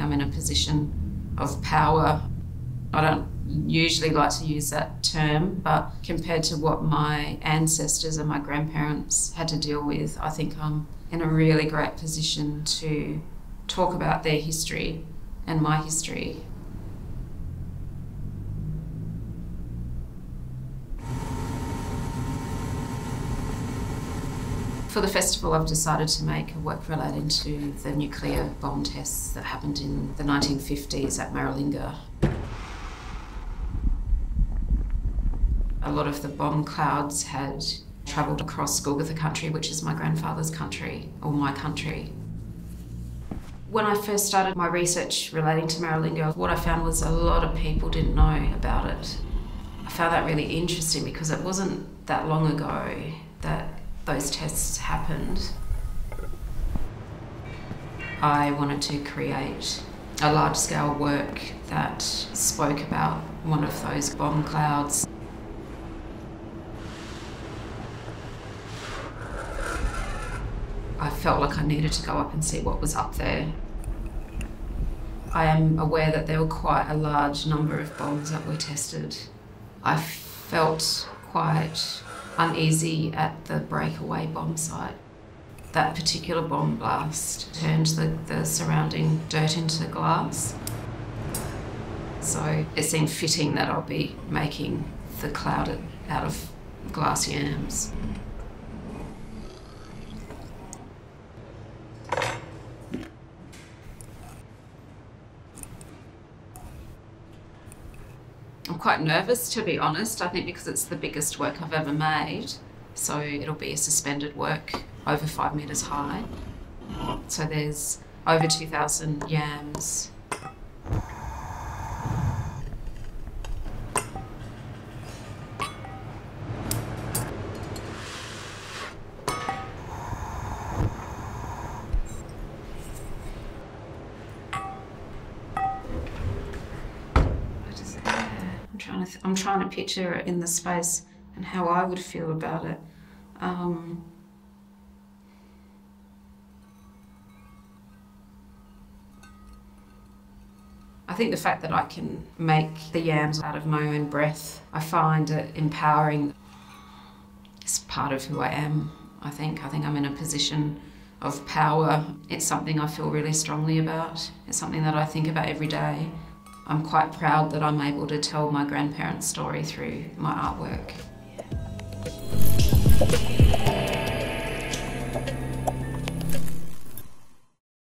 I'm in a position of power. I don't usually like to use that term, but compared to what my ancestors and my grandparents had to deal with, I think I'm in a really great position to talk about their history and my history. For the festival, I've decided to make a work relating to the nuclear bomb tests that happened in the 1950s at Maralinga. A lot of the bomb clouds had travelled across Kokatha country, which is my grandfather's country, or my country. When I first started my research relating to Maralinga, what I found was a lot of people didn't know about it. I found that really interesting because it wasn't that long ago that those tests happened. I wanted to create a large scale work that spoke about one of those bomb clouds. I felt like I needed to go up and see what was up there. I am aware that there were quite a large number of bombs that were tested. I felt quite uneasy at the breakaway bomb site. That particular bomb blast turned the, the surrounding dirt into glass. So it seemed fitting that I'll be making the cloud out of glass yams. I'm quite nervous to be honest, I think because it's the biggest work I've ever made. So it'll be a suspended work over five metres high. So there's over 2,000 yams. What is there? I'm trying to. Th- I'm trying to picture it in the space and how I would feel about it. Um, I think the fact that I can make the yams out of my own breath, I find it empowering. It's part of who I am, I think. I think I'm in a position of power. It's something I feel really strongly about. It's something that I think about every day. I'm quite proud that I'm able to tell my grandparents' story through my artwork.